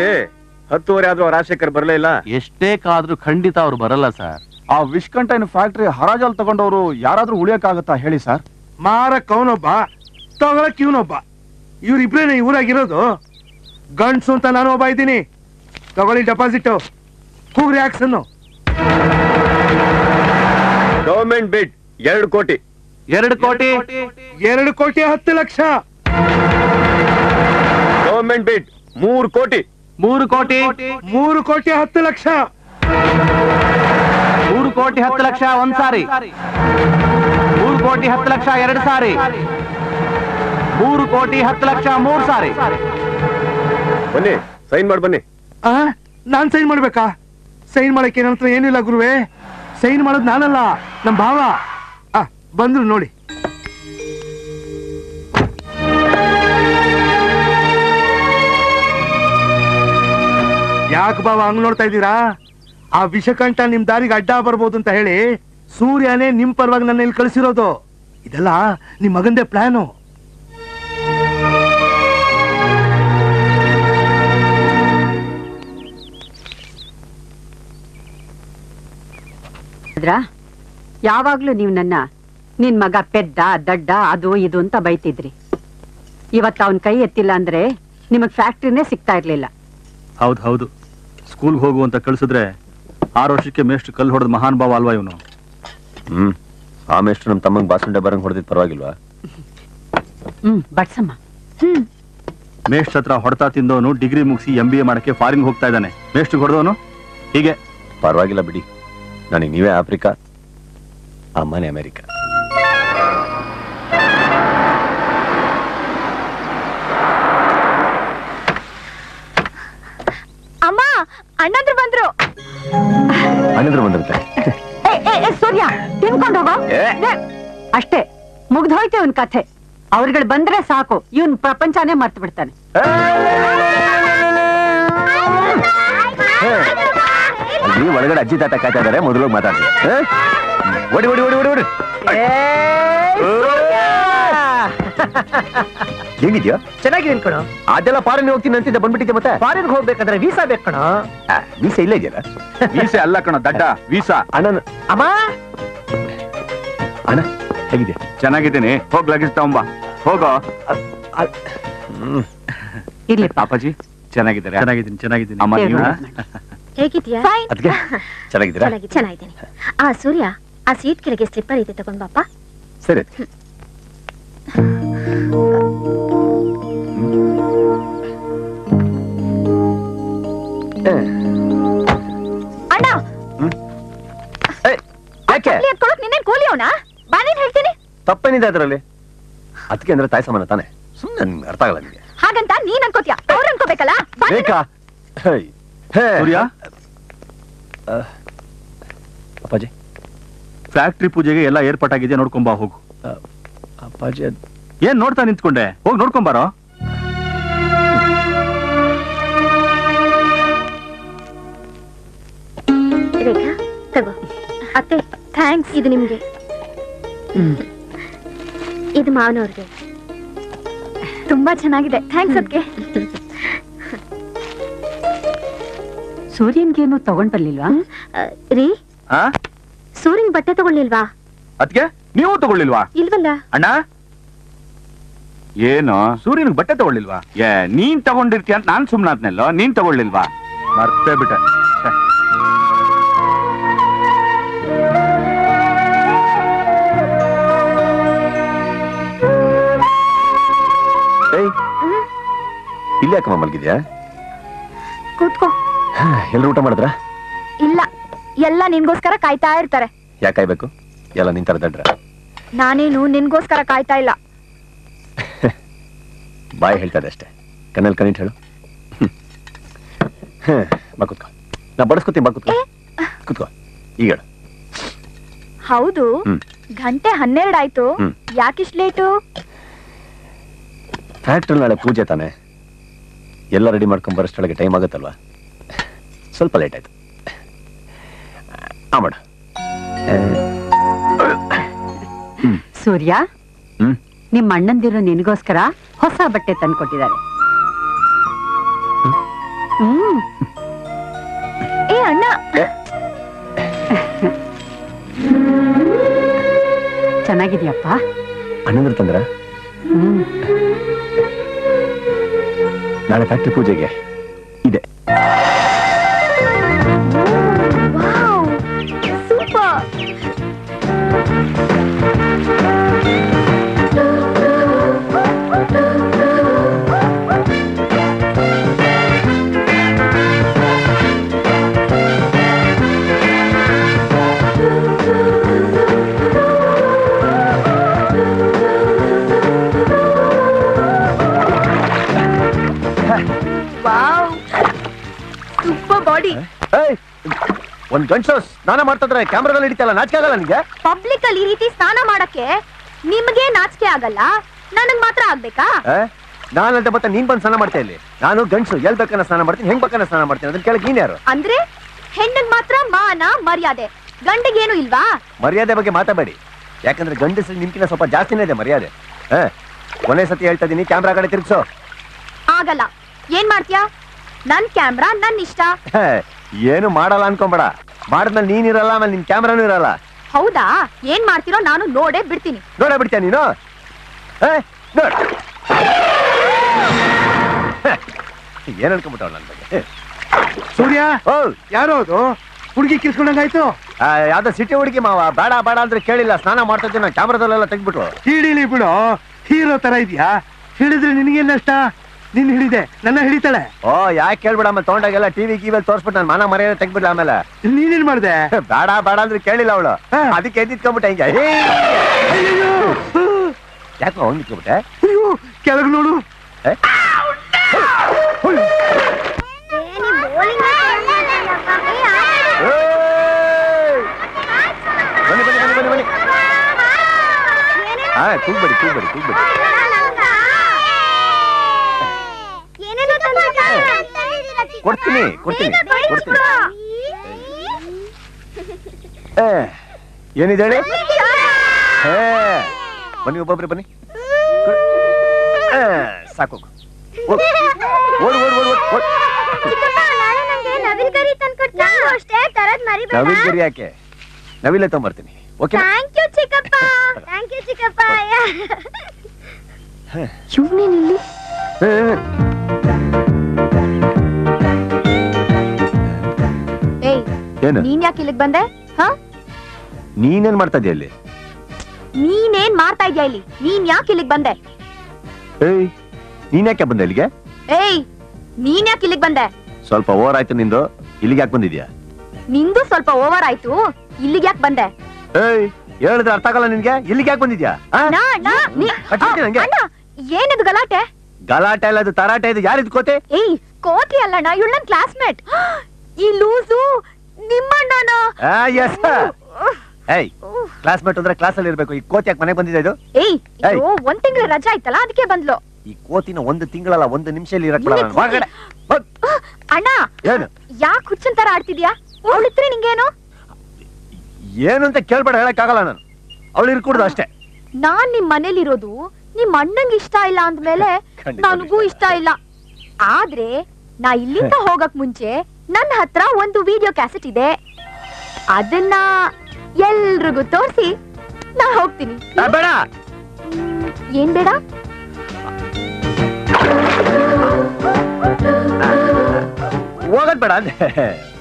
ಏ, ಹತ್ತುವರೆ ಆದ್ರೂ ರಾಜಶೇಖರ್ ಬರಲೇ ಇಲ್ಲ? ಎಷ್ಟೇ ಕಾದ್ರೂ ಖಂಡಿತ ಅವ್ರು ಬರಲ್ಲ ಸರ್. ಆ ವಿಶ್ಕಂಠನ್ ಫ್ಯಾಕ್ಟ್ರಿ ಹರಾಜಲ್ಲಿ ತಗೊಂಡವರು ಯಾರಾದ್ರೂ ಉಳಿಯಕ್ಕಾಗತ್ತಾ ಹೇಳಿ ಸರ್? ಮಾರಕ್ ಅವನೊಬ್ಬ ತಗೊಳಕ್ ಇವನೊಬ್ಬ. ಇವ್ರಿಬ್ರೇನೆ ಈ ಊರಾಗಿರೋದು. ಗಂಡ್ಸು ಅಂತ ನಾನು ಒಬ್ಬ ಇದ್ದೀನಿ. ತಗೊಳ್ಳಿ ಡೆಪಾಸಿಟ್ ಕೂಗ್ರಿ ಆಕ್ಸನ್ನು. ಗವರ್ಮೆಂಟ್ ಬಿಡ್ ಎರಡು ಕೋಟಿ. ಎರಡು ಕೋಟಿ? ಎರಡು ಕೋಟಿ ಹತ್ತು ಲಕ್ಷ. ಗವರ್ಮೆಂಟ್ ಬಿಡ್ ಮೂರು ಕೋಟಿ. ಮೂರು ಕೋಟಿ. ಮೂರು ಕೋಟಿ ಹತ್ತು ಲಕ್ಷ. ಮೂರು ಕೋಟಿ ಹತ್ತು ಲಕ್ಷ ಒಂದ್ ಸಾರಿ. ಮೂರು ಕೋಟಿ ಹತ್ತು ಲಕ್ಷ ಎರಡು ಸಾರಿ. ಮೂರು ಕೋಟಿ ಹತ್ತು ಲಕ್ಷ ಮೂರು ಸಾರಿ. ಬನ್ನಿ ಸೈನ್ ಮಾಡಿ ಬನ್ನಿ. ಆ ನಾನ್ ಸೈನ್ ಮಾಡ್ಬೇಕಾ? ಸೈನ್ ಮಾಡಕ್ಕೆ ಏನಂತ ಹತ್ರ ಏನಿಲ್ಲ ಗುರುವೆ. ಸೈನ್ ಮಾಡೋದು ನಾನಲ್ಲ ನಮ್ ಭಾವ. ಆ ಬಂದ್ರು ನೋಡಿ. ಯಾಕೆ ಬಾವ ಹಂಗ್ ನೋಡ್ತಾ ಇದ್ದೀರಾ? ಆ ವಿಷಕಂಠ ನಿಮ್ ದಾರಿಗೆ ಅಡ್ಡ ಬರ್ಬೋದು ಅಂತ ಹೇಳಿ ಸೂರ್ಯನೇ ನಿಮ್ ಪರವಾಗಿ ನನ್ನ ಇಲ್ಲಿ ಕಳಿಸಿರೋದು. ಇದೆಲ್ಲ ನಿಮ್ ಮಗಂದೇ ಪ್ಲಾನು. ಯಾವಾಗ್ಲೂ ನೀವು ನನ್ನ ನಿನ್ ಮಗ ಪೆದ್ದ ದಡ್ಡ ಅದು ಇದು ಅಂತ ಬೈತಿದ್ರಿ. ಇವತ್ತು ಅವನ್ ಕೈ ಎತ್ತಿಲ್ಲ ಅಂದ್ರೆ ನಿಮಗ್ ಫ್ಯಾಕ್ಟ್ರಿನೇ ಸಿಗ್ತಾ ಇರ್ಲಿಲ್ಲ. ಹೌದು ಹೌದು. ಸ್ಕೂಲ್ಗೆ ಹೋಗು ಅಂತ ಕಳಿಸಿದ್ರೆ ಆರು ವರ್ಷಕ್ಕೆ ಮೇಷ್ಟು ಕಲ್ಲು ಹೊಡೆದ ಮಹಾನ್ ಭಾವ ಅಲ್ವಾ ಇವನು? ಹ್ಮ್. ಆ ಮೇಷ್ಟ್ರು ನಮ್ಮ ತಮ್ಮಂಗೆ ಬಾಸುಂಡೆ ಬರಂಗ್ ಹೊಡೆದಿದ್ ಪರವಾಗಿಲ್ವಾ? ಹ್ಮ್ ಹತ್ರ ಹೊಡೆತ ತಿಂದವನು ಡಿಗ್ರಿ ಮುಗಿಸಿ ಎಂ ಬಿ ಎ ಮಾಡಕ್ಕೆ ಫಾರಿನ್ ಹೋಗ್ತಾ ಇದ್ದಾನೆ. ಮೇಷ್ಟ್ ಹೊಡೆದವನು ಹೀಗೆ. ಪರವಾಗಿಲ್ಲ ಬಿಡಿ. ನನಗೆ ನೀವೇ ಆಫ್ರಿಕಾ ಅಮ್ಮನೇ ಅಮೆರಿಕ. ಸೂರ್ಯ ತಿನ್ಕೊಂಡು ಹೋಗೋ. ಅಷ್ಟೇ ಮುಗ್ದೋಯ್ತು ಇವನ್ ಕಥೆ. ಅವ್ರುಗಳು ಬಂದ್ರೆ ಸಾಕು ಇವನ್ ಪ್ರಪಂಚನೇ ಮರ್ತು ಬಿಡ್ತಾನೆ. ಒಳಗಡೆ ಅಜ್ಜಿ ತಾತ ಕಾಯ್ತಾ ಇದಾರೆ ಮೊದಲು ಮಾತಾಡಿ ಓಡಿ ಓಡಿ ಓಡಿ ಓಡಿ ಓಡಿ. ಹೇಗಿದ್ಯೋ? ಚೆನ್ನಾಗಿದೆ ಕಣ. ಅದೆಲ್ಲ ಫಾರಿನ್ ಹೋಗ್ತೀನಿ ಅಂತಿದ್ದೆ ಬಂದ್ಬಿಟ್ಟಿದ್ದೆ ಮತ್ತೆ? ಫಾರಿನ್ ಹೋಗ್ಬೇಕಾದ್ರೆ ವೀಸಾ ಬೇಕು ಕಣ. ವೀಸಾ ಇಲ್ಲ ಇದೆಯಲ್ಲ? ವೀಸೆ ಅಲ್ಲ ಕಣ ದಡ್ಡ ವೀಸಾ ಅಣ್ಣ ಅಮ್ಮ? ಅಣ್ಣ ಹೇಗಿದ್ಯಾ? ಚೆನ್ನಾಗಿದ್ದೀನಿ. ಹೋಗ್ ಲಗೇಜ್ ತಗೊಂಬ ಹೋಗೋ. ಇಲ್ಲಿ ಪಾಪಾಜಿ ಚೆನ್ನಾಗಿದ್ದಾರೆ? ಚೆನ್ನಾಗಿದ್ದೀನಿ ಚೆನ್ನಾಗಿದ್ದೀನಿ. ಅಮ್ಮ ನೀವು. ಹೇಗಿದ್ಯಾ ಚೆನ್ನಾಗಿದ್ದೀರಾ? ಚೆನ್ನಾಗಿದ್ದೀನಿ. ಆ ಸೂರ್ಯ ಆ ಸೀಟ್ ಕೆಳಗೆ ಸ್ಲಿಪ್ಪರ್ ಇದೆ ತಗೊಂಡ್ ಬಾಪ ಸರಿ. ತಪ್ಪೇನಿದೆ ಅದರಲ್ಲಿ? ಅದಕ್ಕೆ ಅಂದ್ರೆ ತಾಯಿ ಸಮಾನ ತಾನೆ? ಸುಮ್ಮನೆ ನಿಮ್ಗೆ ಅರ್ಥ ಆಗಲ್ಲ ನಿಮಗೆ. ಹಾಗಂತ ನೀನ್ ಅನ್ಕೋತ್ಯಾ? ಅವ್ರು ಅನ್ಕೋಬೇಕಲ್ಲ? ಬೇಕಾ ಹೇ. ಸೂರ್ಯ? ಅಪ್ಪಾಜಿ. ಫ್ಯಾಕ್ಟ್ರಿ ಪೂಜೆಗೆ ಎಲ್ಲ ಏರ್ಪಾಟಾಗಿದೆ ನೋಡ್ಕೊಂಬಾ ಹೋಗು. ಅಪ್ಪಾಜಿ ಏನ್ ನೋಡ್ತಾ ನಿಂತ್ಕೊಂಡೆ? ಹೋಗಿ ನೋಡ್ಕೊಂಬಾರೋ ರೇಖಾ ತಗೋ. ಅತ್ತೆ ಥ್ಯಾಂಕ್ಸ್ ಇದು ನಿಮ್ಗೆ. ಹ್ಮ್. ಇದು ಮಾವನವ್ರಿಗೆ. ತುಂಬಾ ಚೆನ್ನಾಗಿದೆ. ಥ್ಯಾಂಕ್ಸ್ ಅದಕ್ಕೆ ಸೂರ್ಯನ್ಗೇನು ತಗೊಂಡ್ ಬರ್ಲಿಲ್ವಾ? ರೀ? ಸೂರ್ಯನ್ ಬಟ್ಟೆ ತಗೊಳ್ಳಿಲ್ವಾ ಅದಕ್ಕೆ ನೀವು ತಗೊಳ್ಳಿಲ್ವಾ? ಇಲ್ವಲ್ಲ. ಅಣ್ಣ? ಏನು? ಸೂರ್ಯನಿಗೆ ಬಟ್ಟೆ ತಗೊಳ್ಳಿಲ್ವಾ? ಏ ನೀನ್ ತಗೊಂಡಿರ್ತೀಯ ಅಂತ ನಾನ್ ಸುಮ್ನಾದ್ನೆಲ್ಲೋ? ನೀನ್ ತಗೊಳ್ಳಿಲ್ವಾ? ಮರ್ತೇ ಬಿಟ್ಟೆ. ಇಲ್ಲಿ ಯಾಕಮ್ಮ ಮಲಗಿದ್ಯಾ? ಕೂತ್ಕೋ. ಎಲ್ಲರೂ ಊಟ ಮಾಡಿದ್ರ? ಇಲ್ಲ ಎಲ್ಲ ನಿನ್ಗೋಸ್ಕರ ಕಾಯ್ತಾ ಇರ್ತಾರೆ. ಯಾಕೆ ಕಾಯ್ಬೇಕು? ಎಲ್ಲ ನಿಂತರ ದಡ್ರ. ನಾನೇನು ನಿನ್ಗೋಸ್ಕರ ಕಾಯ್ತಾ ಇಲ್ಲ. ಬಾಯಿ ಹೇಳ್ತಾರೆ ಅಷ್ಟೇ. ಕಣ್ಣಲ್ಲಿ ಕಣ್ಣಿಟ್ಟು ಹೇಳು. ಬಾ ಕೂತ್ಕೋ. ನಾ ಬಡಿಸ್ಕೊತೀನಿ ಬಾ ಕೂತ್ಕೋ. ಕೂತ್ಕೋ. ಈಗ ಹೇಳು. ಹೌದು ಗಂಟೆ ಹನ್ನೆರಡು ಆಯ್ತು. ಯಾಕಿಷ್ಟು ಲೇಟು? ಫ್ಯಾಕ್ಟ್ರಿ ನಾಳೆ ಪೂಜೆ ತಾನೆ. ಎಲ್ಲ ರೆಡಿ ಮಾಡ್ಕೊಂಡ್ ಬರೋಷ್ಟೊಳಗೆ ಟೈಮ್ ಆಗುತ್ತಲ್ವಾ? ಸ್ವಲ್ಪ ಲೇಟ್ ಆಯ್ತು. ಆಮಡ ಮಾಡು. ಸೂರ್ಯ ನಿಮ್ಮ ನಿಮ್ ಅಣ್ಣಂದಿರು ನಿನಗೋಸ್ಕರ ಹೊಸ ಬಟ್ಟೆ ತಂದ್ಕೊಟ್ಟಿದ್ದಾರೆ ಕೊಟ್ಟಿದ್ದಾರೆ. ಏ ಅಣ್ಣ. ಚೆನ್ನಾಗಿದ್ಯಪ್ಪ. ಅಣ್ಣಂದ್ರ ತಂದ್ರ? ಹ್ಮ್. ನಾಳೆ ಫ್ಯಾಕ್ಟ್ರಿ ಪೂಜೆಗೆ. ಗಂಟು ಸ್ನಾನ ಮಾಡ್ತಿದ್ರೆ ಕ್ಯಾಮ್ರಾದಲ್ಲಿ ಹಿಡಿತಲ್ಲ ನಾಚಿಕೆ ಆಗಲ್ಲ ನಿಮಗೆ ಪಬ್ಲಿಕ್ ಅಲ್ಲಿ ಈ ರೀತಿ ಸ್ನಾನ ಮಾಡಕ್ಕೆ ನಿಮ್ಗೆ ನಾಚಿಕೆ ಆಗಲ್ಲ? ನನಗ್ ಮಾತ್ರ ಆಗ್ಬೇಕಾ? ನಾನಂತ ಮತ್ತೆ ನೀನ್ ಬಂದು ಸ್ನಾನ ಮಾಡ್ತಾ ಇಲ್ಲಿ? ನಾನು ಗಂಡಸು ಎಲ್ ಬೇಕನ್ನ ಸ್ನಾನ ಮಾಡ್ತೀನಿ ಹೆಂಗ್ ಬೇಕನ್ನ ಸ್ನಾನ ಮಾಡ್ತೀನಿ ಅದನ್ನ ಕೇಳಕ್ ನೀನ್ ಯಾರು? ಅಂದ್ರೆ ಹೆಣ್ಣಿಗೆ ಮಾತ್ರ ಮಾನ ಮರ್ಯಾದೆ. ಗಂಡಿಗೇನು ಇಲ್ವಾ? ಮರ್ಯಾದೆ ಬಗ್ಗೆ ಮಾತಾಡಬೇಡಿ. ಯಾಕಂದ್ರೆ ಗಂಡಸರು ನಿಮ್ಕಿನ ಸ್ವಲ್ಪ ಜಾಸ್ತಿನೇ ಇದೆ ಮರ್ಯಾದೆ? ಕೊನೆ ಸತಿ ಹೇಳ್ತಾ ಇದೀನಿ ಕ್ಯಾಮ್ರಾ ಕಡೆ ತಿರ್ಗ್ಸೋ. ಆಗಲ್ಲ. ಏನ್ ಮಾಡ್ತೀಯಾ? ನನ್ ಕ್ಯಾಮ್ರಾ ನನ್ ಇಷ್ಟ ಏನು ಮಾಡಲ್ಲ ಅನ್ಕೊಂಬೇಡ. ಮಾಡಿದ್ಮೇಲೆ ನೀನಿರಲ್ಲ ಆಮೇಲೆ ನಿನ್ ಕ್ಯಾಮ್ರಾನು ಇರಲ್ಲ. ಹೌದಾ? ಏನ್ ಮಾಡ್ತಿರೋ ನಾನು ನೋಡೇ ಬಿಡ್ತೀನಿ. ನೋಡ ಬಿಡ್ತೀಯ ನೀನು? ಏ, ನೋಡ್. ಏನ್ ಅನ್ಕೊಂಡ್ಬಿಟ್ಟವ್ ನನ್ ಬಗ್ಗೆ. ಸೂರ್ಯ ಓ ಯಾರೋ ಅದು? ಹುಡುಗಿ ಕಿಸ್ಕೊಂಡಂಗಾಯ್ತು ಆ, ಯಾವ್ದೋ ಸಿಟಿ ಹುಡುಗಿ ಮಾವ ಬೇಡ ಬೇಡ ಅಂದ್ರೆ ಕೇಳಿಲ್ಲ ಸ್ನಾನ ಮಾಡ್ತಾ ಇದ್ದೀನಿ ನಾನು ಕ್ಯಾಮ್ರಾದಲ್ಲೆಲ್ಲ ತೆಗ್ಬಿಟ್ರು ಹಿಡೀಲಿ ಬಿಡು. ಹೀರೋ ತರ ಇದೆಯಾ? ಹಿಡಿದ್ರೆ ನಿನಗೇನ್ ನಷ್ಟ? ನಿನ್ ಹಿಡಿದೆ ನನ್ನ ಹಿಡಿತಾಳೆ ಓ ಯಾಕೆ ಕೇಳ್ಬಿಡ ಆಮೇಲೆ ತಗೊಂಡಾಗೆಲ್ಲ ಟಿವಿ ಗಿವಿಯಲ್ಲಿ ತೋರ್ಸ್ಬಿಟ್ಟು ನಾನು ಮಾನ ಮರ್ಯಾದೆ ತೆಗ್ಬಿಡ್ಲ ಆಮೇಲೆ ನೀನೇನ್ ಮಾಡ್ದೆ ಬೇಡ ಬೇಡ ಅಂದ್ರೆ ಕೇಳಿಲ್ಲ ಅವಳು ಹಾ. ಅದಕ್ಕೆ ಎದ್ದಿಟ್ಕೊಂಬಿಟ್ಟೆ ಹಿಂಗೆ ಹೇ. ಅಯ್ಯಯ್ಯೋ! ಯಾಕೋ ಅವ್ನು ನಿಂತ್ಕೊಂಬಿಟ್ಟೆ ಅಯ್ಯೋ ಕೆಳಗ್ ನೋಡು ಏ? ಏಯ್! ಬನ್ನಿ ಬನ್ನಿ ಬನ್ನಿ ಬನ್ನಿ ಬನ್ನಿ ಹಾ ಕೂಗ್ಬೇಡಿ ಕೂಗ್ಬೇಡಿ ಕೂಗ್ಬೇಡಿ ಕೊಡ್ತೀನಿ ಕೊಡ್ತೀನಿ ಕೊಡ್ತೀನಿ. ಏನಿದೆ ಹೇಳಿ ಹೇ ಬನ್ನಿ ಒಬ್ಬೊಬ್ರಿ ಬನ್ನಿ. ಸಾಕು. ಓಡ್ ಓಡ್ ಓಡ್ ಓಡ್ ಓಡ್ ಓಡ್. ನವಿಲ್ ಗರಿ ಯಾಕೆ? ನವಿಲೆ ತಗೊಂಬರ್ತೀನಿ. ಓಕೆ ಥ್ಯಾಂಕ್ ಯು ಚಿಕ್ಕಪ್ಪ. Thank you. ಚಿಕ್ಕಪ್ಪ ಇವನೇನಿಲ್ಲಿ ಏನು? ನೀನ್ ಯಾಕೆ ಇಲ್ಲಿಗೆ ಬಂದೆ? ಹಾ? ನೀನೇನ್ ಮಾಡ್ತಾ ಇದೀಯ ಇಲ್ಲಿ? ನೀನೇನ್ ಮಾಡ್ತಾ ಇದ್ಯಾ ಇಲ್ಲಿ? ನೀನ್ ಯಾಕೆ ಇಲ್ಲಿಗೆ ಬಂದೆ? ಏಯ್ ನೀನ್ ಯಾಕೆ ಬಂದೆ ಇಲ್ಲಿಗೆ? ಏಯ್ ನೀನ್ ಯಾಕೆ ಇಲ್ಲಿಗೆ ಬಂದೆ? ಸ್ವಲ್ಪ ಓವರ್ ಆಯ್ತು ನಿಂದು ಇಲ್ಲಿಗೆ ಯಾಕೆ ಬಂದಿದ್ಯಾ? ನಿಂದು ಸ್ವಲ್ಪ ಓವರ್ ಆಯ್ತು ಇಲ್ಲಿಗೆ ಯಾಕೆ ಬಂದೆ? ಏಯ್ ಹೇಳಿದ್ರೆ ಅರ್ಥ ಆಗಲ್ಲ ನಿನ್ಗೆ ಇಲ್ಲಿಗೆ ಯಾಕೆ ಬಂದಿದ್ಯಾ? ಆ? ನಾ ನಾ ನೀ- ಕಟ್ಬಿಡ್ತೀನಿ ಹಂಗೆ. ಅಣ್ಣ ಏನಿದು ಗಲಾಟೆ? ಗಲಾಟೆ ಇಲ್ಲ ಅದು ತರಾಟೆ ಇದು ಯಾರಿದ್ ಕೋತೆ? ಏಯ್ ಕೋತಿ ಅಲ್ಲಣ್ಣ ಇವಳು ನನ್ ಕ್ಲಾಸ್ಮೇಟ್ ಈ ಲೂಸು ಏಯ್ ಕ್ಲಾಸ್ಮೇಟ್ ಅಂದ್ರೆ ಕ್ಲಾಸ್ ಅಲ್ಲಿ ಇರ್ಬೇಕು. ಈ ಕೋತಿ ಯಾಕೆ ಮನೆಗೆ ಬಂದಿದೆ ಇದು? ಏಯ್ ಒಂದ್ ತಿಂಗಳ ರಜಾ ಆಯ್ತಲ್ಲ ಅದಕ್ಕೆ ಬಂದ್ಲು. ಈ ಕೋತಿನ ಒಂದು ತಿಂಗಳಲ್ಲ ಒಂದು ನಿಮಿಷದಲ್ಲಿ ಇರಕ್ ಹೊರಗಡೆ. ಅಣ್ಣ ಏನು? ಯಾಕೆ ಹುಚ್ಚನ್ ತರ ಆಡ್ತಿದ್ಯಾ? ಅವಳಿತ್ರಿ ನಿಂಗೇನು? ಏನು ಅಂತ ಕೇಳ್ಬೇಡ ಹೇಳಕ್ ಆಗಲ್ಲ ನಾನು. ಅವಳು ಇರ್ಕೂಡ್ದು ಅಷ್ಟೇ. ನಾನ್ ನಿಮ್ ಮನೇಲಿರೋದು ನಿಮ್ ಅಣ್ಣಂಗ್ ಇಷ್ಟ ಇಲ್ಲ ಅಂದ್ಮೇಲೆ ನನಗೂ ಇಷ್ಟ ಇಲ್ಲ. ಆದ್ರೆ ನಾ ಇಲ್ಲಿಂದ ಹೋಗಕ್ ಮುಂಚೆ ನನ್ನ ಹತ್ರ ಒಂದು ವಿಡಿಯೋ ಕ್ಯಾಸೆಟ್ ಇದೆ. ಅದನ್ನ ಎಲ್ರಿಗೂ ತೋರಿಸಿ. ನಾ ಹೋಗ್ತೀನಿ. ಬೇಡ. ಏನ್ ಬೇಡ? ಹೋಗದ್ ಬೇಡ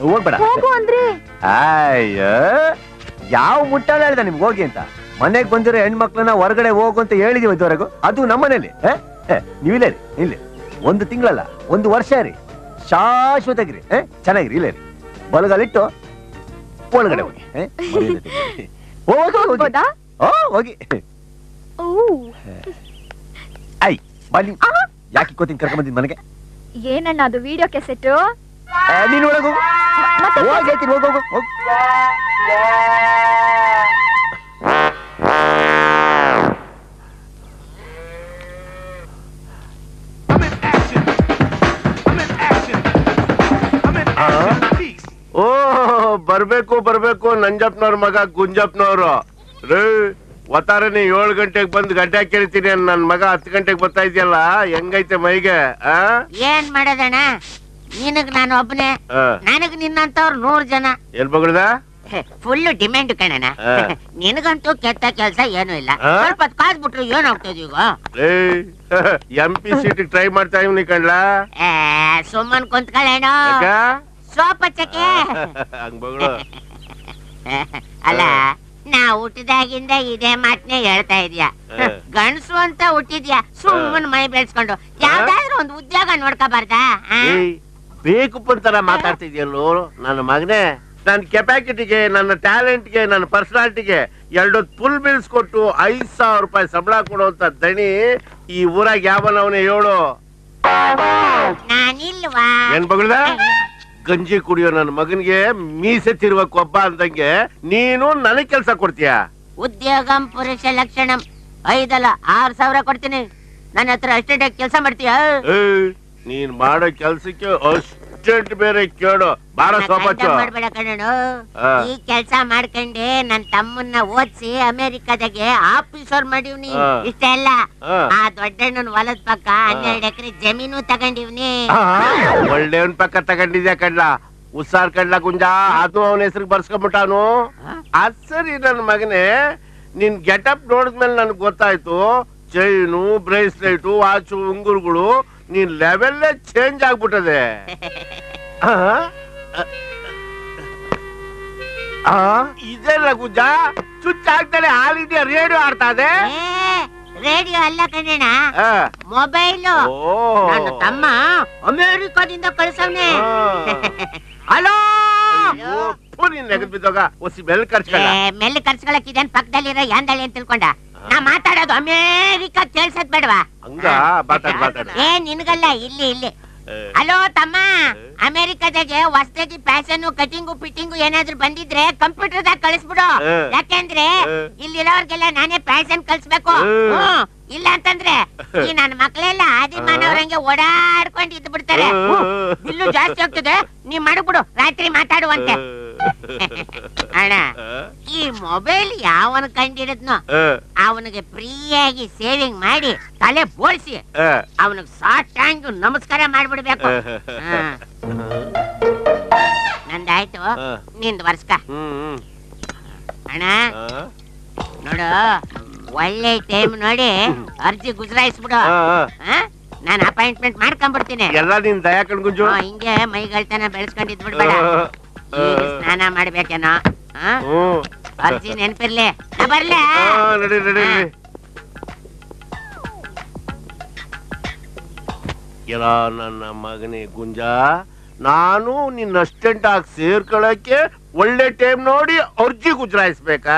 ಹೋಗ್ಬೇಡ ಹೋಗು ಅಂದ್ರೆ? ಅಯ್ಯ ಯಾವ ಮುಟ್ಟಾಳ ಹೇಳ್ದ ನಿಮ್ಗೆ ಹೋಗಿ ಅಂತ? ಮನೆಗೆ ಬಂದಿರೋ ಹೆಣ್ಮಕ್ಳನ್ನ ಹೊರಗಡೆ ಹೋಗು ಅಂತ ಹೇಳಿದೀವಿ ಇದುವರೆಗೂ? ಅದು ನಮ್ಮನೇಲಿ ನೀವಿಲ್ಲ ಇಲ್ಲಿ. ಒಂದು ತಿಂಗಳಲ್ಲ ಒಂದು ವರ್ಷ ರೀ. ಶಾಶ್ವತಗಿರಿ ಆ? ಚೆನ್ನಾಗಿರಿ ಇಲ್ಲೇ ಬಲಗಾಲಿಟ್ಟು ಒಳಗಡೆ ಹೋಗಿ. ಹೋಗಿ, ಐ ಬನ್ನಿ ಯಾಕೆ ಕೂತೀನಿ ಕರ್ಕೊಂಡ್ ಬಂದಿದ್ ಮನೆಗೆ? ಏನಣ್ಣ ಅದು ವಿಡಿಯೋ ಕೆಸೆಟ್? ನೀನು ಒಳಗೆ ಹೋಗಿ ಹೋಗು ಹೋಗು. ಬರ್ಬೇಕು ಬರ್ಬೇಕು ನಂಜಪ್ಪನವ್ರ ಮಗ ಗುಂಜಪ್ಪನವ್ರು ರೇ ಒತ್ತಾರನೆ ಏಳು ಗಂಟೆಗೆ ಬಂದು ಗಡ್ಡೆ ಕೇಳ್ತೀನಿ ನನ್ ಮಗ ಹತ್ತು ಗಂಟೆಗೆ ಬರ್ತಾ ಇದೆಯಲ್ಲ ಹೆಂಗೈತೆ ಮೈಗೆ ಆ? ಏನ್ ಮಾಡೋದಣ್ಣ? ನಿನಗ್ ನಾನು ಒಬ್ಬನೇ ನನಗ್ ನಿನ್ನಂತವ್ರು ನೂರ್ ಜನ. ಎಲ್ ಬಗ್ಳದ? ಫುಲ್ ಡಿಮ್ಯಾಂಡ್ ಕಣಣ ಆ. ನಿನಗಂತೂ ಕೆಟ್ಟ ಕೆಲ್ಸ ಏನೂ ಇಲ್ಲ. ಆ? ಸ್ವಲ್ಪ ಬಿಟ್ರು ಏನ್ ಈಗ? ಎಂ ಪಿ ಸೀಟ್ ಟ್ರೈ ಮಾಡ್ತಾ ಇವ್ನಿ ಕಣ್ಲಾ? ಏ, ಸುಮ್ಮನ್ ಕುಂತ್ಕಳೇನೋ ಯಾಕ? ಸೋಪ್ ಹಚ್ಚಕ್ಕೆ ಹಂಗ್ ಬಗಳು. ಅಲ್ಲ ನಾ ಹುಟ್ಟಿದಾಗಿಂದ ಇದೇ ಮಾತನೇ ಹೇಳ್ತಾ ಇದೀಯ? ಗಣಸು ಗಂಡಸು ಅಂತ ಹುಟ್ಟಿದ್ಯಾ? ಸುಮ್ಮನ್ ಮೈ ಬೆಳೆಸ್ಕೊಂಡು. ಯಾವ್ದಾದ್ರು ಒಂದು ಉದ್ಯೋಗ ನೋಡ್ಕೋಬಾರ್ದಾ? ಬೇಕು ಪಡ್ತಾರ ಮಾತಾಡ್ತಿದ್ಯಲ್ಲೋ ನನ್ನ ಮಗನೇ? ನನ್ನ ಕೆಪಾಸಿಟಿಗೆ ನನ್ನ ಟ್ಯಾಲೆಂಟ್ಗೆ ನನ್ನ ಪರ್ಸನಾಲಿಟಿಗೆ ಎರಡು ಫುಲ್ ಬಿಲ್ಸ್ ಕೊಟ್ಟು ಐದ್ ಸಾವಿರ ರೂಪಾಯಿ ಸಂಬಳ ಕೊಡುವಂತ ದಣಿ ಈ ಊರಾಗ ಯಾವನವನೇ ಹೇಳು? ನಾನಿಲ್ವಾ? ಏನ್ ಬಗಳ್ದ? ಗಂಜಿ ಕುಡಿಯೋ ನನ್ನ ಮಗನಿಗೆ ಮೀಸೆ ತಿರುವ ಕೊಬ್ಬ ಅಂದಂಗೆ ನೀನು ನನಗ್ ಕೆಲ್ಸ ಕೊಡ್ತೀಯ? ಉದ್ಯೋಗ ಪುರುಷ ಲಕ್ಷಣ ಐದಲ್ಲ ಆರ್ ಸಾವಿರ ಕೊಡ್ತೀನಿ. ನನ್ನ ಹತ್ರ ಅಷ್ಟೇ ಕೆಲಸ ಮಾಡ್ತೀಯ? ನೀನ್ ಮಾಡೋ ಕೆಲ್ಸಕ್ಕೆ ಅಷ್ಟೆಂಟ್ ಬೇರೆ ಕೇಳು. ಬಾರ ಸೋಮಚ್ಚ ಮಾಡ್ಬೇಡ ಈ ಕೆಲಸ ಮಾಡ್ಕೊಂಡೆ ನನ್ ತಮ್ಮನ್ನ ಓದ್ಸಿ ಅಮೆರಿಕದಾಗೆ ಆಫೀಸರ್ ಮಾಡಿವ್ನಿ ಇಷ್ಟ ಇಷ್ಟೆಲ್ಲ ಆ. ದೊಡ್ಡಣ್ಣನ ಹೊಲದ ಪಕ್ಕ ಹನ್ನೆರಡು ಎಕರೆ ಜಮೀನು ತಗೊಂಡಿವ್ನಿ ಒಳ್ಳೆಯವನ್ ಪಕ್ಕ ತಗೊಂಡಿದ್ಯಾ ಕಡ್ಲ ಉಸಾರ್ ಕಡ್ಲ ಗುಂಜ? ಅದು ಅವನ ಹೆಸರಿಗೆ ಬರ್ಸ್ಕೊಂಡ್ಬಿಟ್ಟಾನು ಅದ್ ಸರಿ ನನ್ ಮಗನೇ ನಿನ್ ಗೆಟಪ್ ನೋಡಿದ್ಮೇಲೆ ನನ್ಗೆ ಗೊತ್ತಾಯ್ತು. ಚೈನು ಬ್ರೇಸ್ಲೆಟ್ ವಾಚು ಉಂಗುರುಗಳು ನೀನ್ ಲೆವೆಲ್ಲೇ ಚೇಂಜ್ ಆಗ್ಬಿಟ್ಟದೆ ಆ? ಆ? ಇದೆಲ್ಲ ಗುಂಜ ಚುಚ್ಚ ಆಗ್ತಾನೆ ಆಲ್ ಇಂಡಿಯಾ ರೇಡಿಯೋ ಆಡ್ತಾ ಇದೆ ರೇಡಿಯೋ ಅಲ್ಲ ಕಣ್ಣ. ಮೊಬೈಲು. ನನ್ನ ತಮ್ಮ ಅಮೆರಿಕದಿಂದ ಕಳ್ಸವ್ನೆ. ಹಲೋ ನೀನ್ ನೆಗದ್ ಬಿದ್ದೋಗ ಒಸಿ ಬೆಲ್ ಖರ್ಚ್ಕೊಳ್ಳ ಮೆಲ್ಲ ಕರ್ಸ್ಕೊಳಕ್ ಇದೇನ್ ಪಕ್ಕದಲ್ಲಿರೋ ಯಾಂದಳಿ ಅಂತ ತಿಳ್ಕೊಂಡ ನಾ ಮಾತಾಡೋದು ಅಮೇರಿಕಾ ಕೇಳ್ಸದ್ ಬೇಡವಾ? ಹಂಗ? ಮಾತಾಡ್ ಮಾತಾಡ. ಏ ನಿನ್ಗಲ್ಲ ಇಲ್ಲಿ ಇಲ್ಲಿ. ಹಲೋ ತಮ್ಮ. ಅಮೆರಿಕದಾಗೆ ಹೊಸದಾಗಿ ಫ್ಯಾಷನ್ ಕಟಿಂಗು ಫಿಟ್ಟಿಂಗು ಏನಾದ್ರು ಬಂದಿದ್ರೆ ಕಂಪ್ಯೂಟರ್ ದಾಗ ಕಳಿಸ್ಬಿಡು. ಯಾಕೆಂದ್ರೆ. ಇಲ್ಲಿರೋರ್ಗೆಲ್ಲ ನಾನೇ ಫ್ಯಾಷನ್ ಕಳ್ಸ್ಬೇಕು ಹ್ಮ್. ಇಲ್ಲ ಅಂತಂದ್ರೆ ಈ ನನ್ನ ಮಕ್ಳೆಲ್ಲ ಆದಿಮಾನವ್ರಂಗೆ ಓಡಾಡ್ಕೊಂಡು ಇದ್ ಬಿಡ್ತಾರೆ ಇಲ್ಲೂ ಜಾಸ್ತಿ ಆಗ್ತದೆ. ನೀ ಮಾಡ್ಬಿಡು ರಾತ್ರಿ ಮಾತಾಡುವಂತೆ. ಅಣ್ಣ ಈ ಮೊಬೈಲ್ ಯಾವನ ಕಂಡಿಡಿದ್ನೋ ಅವನಿಗೆ ಫ್ರೀಯಾಗಿ ಸೇವಿಂಗ್ ಮಾಡಿ ತಲೆ ಬೋಳಿಸಿ ಅವನಿಗೆ ಸಾಷ್ಟಾಂಗ್ ನಮಸ್ಕಾರ ಮಾಡ್ಬಿಡ್ಬೇಕು. ನಂದಾಯ್ತು ನಿಂದ್ ವರ್ಷಕ ಅಣ್ಣ ನೋಡು ಒಳ್ಳೆ ಟೈಮ್ ನೋಡಿ ಅರ್ಜಿ ಗುಜರಾಯಿಸ್ಬಿಡು. ನಾನು ಅಪಾಯಿಂಟ್ಮೆಂಟ್ ಮಾಡ್ಕೊಂಡ್ಬಿಡ್ತೀನಿ. ಎಲ್ಲ ನಿನ್ ದಯಾ ಕಣ್ಗುಂಜು ಹಾ, ಹಿಂಗೆ ಮೈಗಳ್ತನ ಬೆಳೆಸ್ಕೊಂಡಿದ್ ಬಿಡ್ಬೇಡ ಈಗ ಸ್ನಾನ ಮಾಡ್ಬೇಕೇನೋ. ಅರ್ಜಿ ನೆನ್ಪಿರ್ಲಿ. ನಾ ಬರ್ಲೇ? ಆ, ನಡಿ ನಡಿ ನಡಿ. ಎಲ ನನ್ನ ಮಗನೇ ಗುಂಜ ನಾನು ನಿನ್ನ ಅಸ್ಟೆಂಟ್ ಆಗಿ ಸೇರ್ಕೊಳಕ್ಕೆ ಒಳ್ಳೆ ಟೈಮ್ ನೋಡಿ ಅರ್ಜಿ ಗುಜರಾಯಿಸ್ಬೇಕಾ?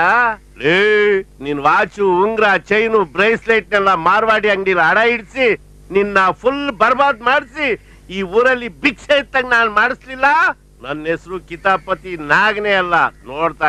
ಲೇ ನಿನ್ ವಾಚು ಉಂಗ್ರ ಚೈನು ಬ್ರೇಸ್ಲೆಟ್ ನೆಲ್ಲ ಮಾರ್ವಾಡಿ ಅಂಗಡಿಲಿ ಅಡ ಇಡ್ಸಿ ನಿನ್ನ ಫುಲ್ ಬರ್ಬಾದ್ ಮಾಡಿಸಿ ಈ ಊರಲ್ಲಿ ಭಿಕ್ಷೆ ಇತ್ತಂಗ್ ನಾನು ಮಾಡಿಸ್ಲಿಲ್ಲ? ನನ್ನ ಹೆಸರು ಕಿತಾಪತಿ ನಾಗನೇ ಅಲ್ಲ. ನೋಡ್ತಾ